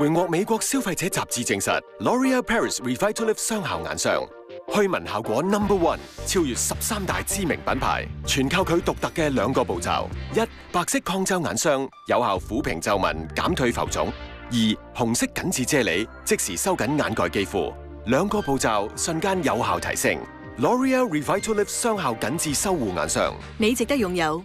《荣获美国消费者杂志证实，L'Oreal Paris Revitalift 双效眼霜，去纹效果 Number One，超越十三大知名品牌，全靠佢独特嘅两个步骤：一、白色抗皱眼霜，有效抚平皱纹、减退浮肿；二、红色紧致啫喱，即时收紧眼盖肌肤。两个步骤瞬间有效提升 L'Oreal Revitalift 双效紧致修护眼霜，你值得拥有。